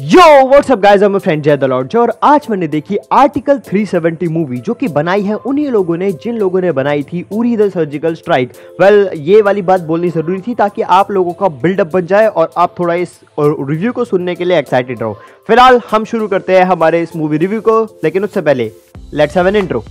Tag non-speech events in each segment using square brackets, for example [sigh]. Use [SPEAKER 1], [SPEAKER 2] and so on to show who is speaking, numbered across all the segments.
[SPEAKER 1] Yo what's up guys I friend Jay दलौट और आज मैंने देखी आर्टिकल 370 मूवी जो कि बनाई है उन्हीं लोगों ने, जिन लोगों ने बनाई थी Uri the surgical strike well ये वाली बात बोलनी ज़रूरी थी ताकि आप लोगों का बिल्डअप बन जाए और आप थोड़ा इस रिव्यू को सुनने के लिए एक्साइटेड रहो। फ़िलहाल हम शुरू करते हैं हमारे इस मूवी रिव्यू को, लेकिन उससे पहले let's have an intro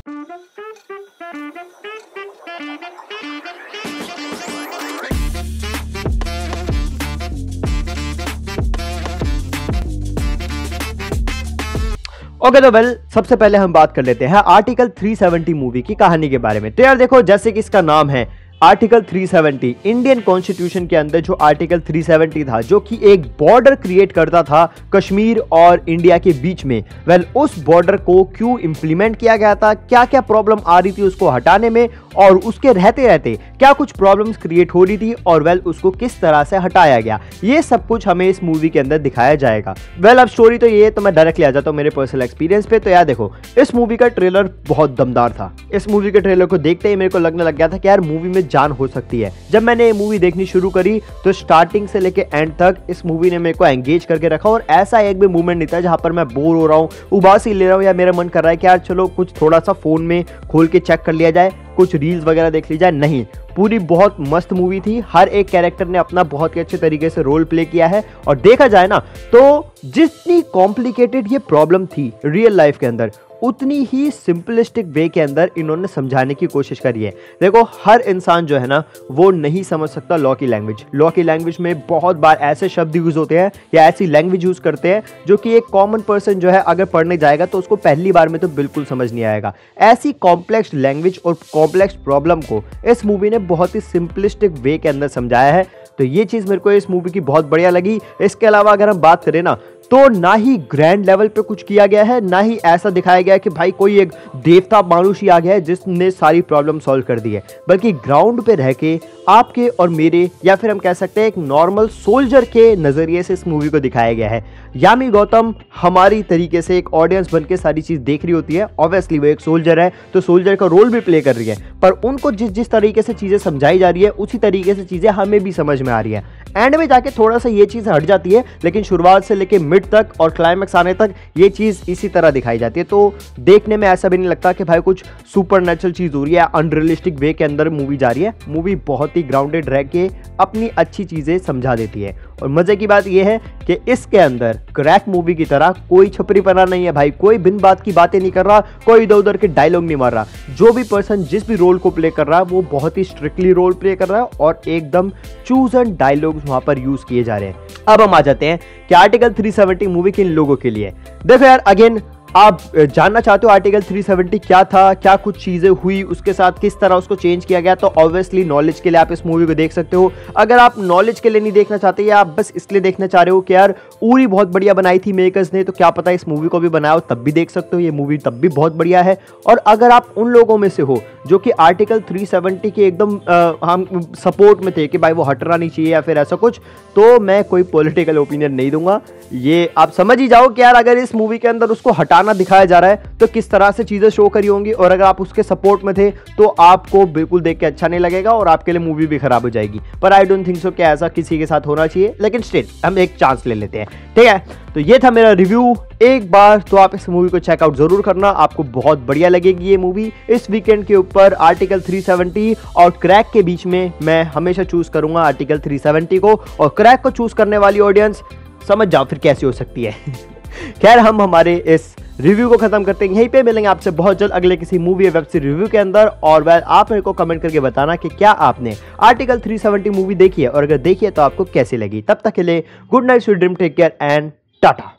[SPEAKER 1] okay तो वेल सबसे पहले हम बात कर लेते हैं आर्टिकल 370 मूवी की कहानी के बारे में। तो यार देखो जैसे कि इसका नाम है आर्टिकल 370 इंडियन कॉन्स्टिट्यूशन के अंदर जो आर्टिकल 370 था जो कि एक बॉर्डर क्रिएट करता था कश्मीर और इंडिया के बीच में वेल well, उस बॉर्डर को क्यों इंप्लीमेंट किया गया था क्या क्या प्रॉब्लम आ रही थी उसको हटाने में और उसके रहते रहते क्या कुछ प्रॉब्लम्स क्रिएट हो रही थी और वेल उसको किस तरह से हटाया गया? ये सब कुछ हमें इस मूवी के अंदर दिखाया जाएगा। वेल अब स्टोरी तो ये तो मैं डायरेक्टली आ जाता हूँ मेरे पर्सनल एक्सपीरियंस पे। तो यार देखो, इस मूवी का ट्रेलर बहुत दमदार था। इस मूवी के ट्रेलर को देखते ही मेरे को लगने लग गया था कि यार मूवी में जान हो सकती है। जब मैंने ये मूवी देखनी शुरू करी तो स्टार्टिंग से लेके एंड तक इस मूवी ने मेरे को एंगेज करके रखा और ऐसा एक भी मूवमेंट नहीं था जहाँ पर मैं बोर हो रहा हूँ, उबास ही ले रहा हूँ या मेरा मन कर रहा है कि यार चलो कुछ थोड़ा सा फ़ोन में खोल के चेक कर लिया जाए। कुछ रील्स वगैरह देख ली जाए नहीं, पूरी बहुत मस्त मूवी थी। हर एक कैरेक्टर ने अपना बहुत ही अच्छे तरीके से रोल प्ले किया है। और देखा जाए ना तो जितनी कॉम्प्लिकेटेड ये प्रॉब्लम थी रियल लाइफ के अंदर उतनी ही सिंपलिस्टिक वे के अंदर इन्होंने समझाने की कोशिश करी है। देखो, हर इंसान जो है ना, वो नहीं समझ सकता लॉ की लैंग्वेज लॉ की लैंग्वेज में बहुत बार ऐसे शब्द यूज़ होते हैं या ऐसी लैंग्वेज यूज़ करते हैं जो कि एक कॉमन पर्सन जो है, अगर पढ़ने जाएगा तो उसको पहली बार में तो बिल्कुल समझ नहीं आएगा। ऐसी कॉम्प्लेक्स लैंग्वेज और कॉम्प्लेक्स प्रॉब्लम को इस मूवी ने बहुत ही सिंपलिस्टिक वे के अंदर समझाया है। तो ये चीज़ मेरे को इस मूवी की बहुत बढ़िया लगी। इसके अलावा अगर हम बात करें ना तो ना ही ग्रैंड लेवल पे कुछ किया गया है, ना ही ऐसा दिखाया गया है कि भाई कोई एक देवता मानुष ही आ गया है जिसने सारी प्रॉब्लम सॉल्व कर दी है। बल्कि ग्राउंड पे रह के आपके और मेरे, या फिर हम कह सकते हैं एक नॉर्मल सोल्जर के नज़रिए से इस मूवी को दिखाया गया है। यामी गौतम हमारी तरीके से एक ऑडियंस बन सारी चीज़ देख रही होती है। ऑब्वियसली वो एक सोल्जर है तो सोल्जर का रोल भी प्ले कर रही है। पर उनको जिस जिस तरीके से चीज़ें समझाई जा रही है, उसी तरीके से चीज़ें हमें भी समझ में आ रही है। एंड में जाके थोड़ा सा ये चीज़ हट जाती है, लेकिन शुरुआत से लेके मिड तक और क्लाइमैक्स आने तक ये चीज़ इसी तरह दिखाई जाती है। तो देखने में ऐसा भी नहीं लगता कि भाई कुछ सुपर नेचुरल चीज़ हो रही है अनरियलिस्टिक वे के अंदर मूवी जा रही है। मूवी बहुत ही ग्राउंडेड रह के अपनी अच्छी चीज़ें समझा देती है। और मज़े की बात यह है कि इसके अंदर क्रैक मूवी की तरह कोई छपरी पना नहीं है भाई। कोई बिन बात की बातें नहीं कर रहा, कोई इधर उधर के डायलॉग नहीं मार रहा। जो भी पर्सन जिस भी रोल को प्ले कर रहा है, वो बहुत ही स्ट्रिक्टली रोल प्ले कर रहा है और एकदम चूज़ एंड डायलॉग्स वहाँ पर यूज़ किए जा रहे हैं। अब हम आ जाते हैं कि आर्टिकल 370 मूवी किन लोगों के लिए? देखो यार अगेन आप जानना चाहते हो आर्टिकल 370 क्या था, क्या कुछ चीज़ें हुई, उसके साथ किस तरह उसको चेंज किया गया तो ऑब्वियसली नॉलेज के लिए आप इस मूवी को देख सकते हो। अगर आप नॉलेज के लिए नहीं देखना चाहते या आप बस इसलिए देखना चाह रहे हो कि यार उरी बहुत बढ़िया बनाई थी मेकर्स ने तो क्या पता इस मूवी को भी बनाया हो, तब भी देख सकते हो, ये मूवी तब भी बहुत बढ़िया है। और अगर आप उन लोगों में से हो जो कि आर्टिकल 370 के एकदम हम सपोर्ट में थे कि भाई वो हटना नहीं चाहिए या फिर ऐसा कुछ तो मैं कोई पॉलिटिकल ओपिनियन नहीं दूँगा। ये आप समझ ही जाओ कि यार अगर इस मूवी के अंदर उसको हटाना दिखाया जा रहा है तो किस तरह से चीज़ें शो करी होंगी, और अगर आप उसके सपोर्ट में थे तो आपको बिल्कुल देख के अच्छा नहीं लगेगा और आपके लिए मूवी भी खराब हो जाएगी। पर आई डोंट थिंक सो कि ऐसा किसी के साथ होना चाहिए, लेकिन स्टिल हम एक चांस ले लेते हैं। ठीक है? तो ये था मेरा रिव्यू एक बार तो आप इस मूवी को चेकआउट ज़रूर करना। आपको बहुत बढ़िया लगेगी ये मूवी इस वीकेंड के ऊपर आर्टिकल 370 और क्रैक के बीच में मैं हमेशा चूज़ करूँगा आर्टिकल 370 को और क्रैक को चूज़ करने वाली ऑडियंस समझ जाओ फिर कैसी हो सकती है। [laughs] खैर, हम हमारे इस रिव्यू को खत्म करते हैं। यहीं पे मिलेंगे आपसे बहुत जल्द अगले किसी मूवी या वेब सीरीज़ रिव्यू के अंदर और वह आप मेरे को कमेंट करके बताना कि क्या आपने आर्टिकल 370 मूवी देखी है और अगर देखी है तो आपको कैसी लगी। तब तक के लिए good night sweet dream take care and tata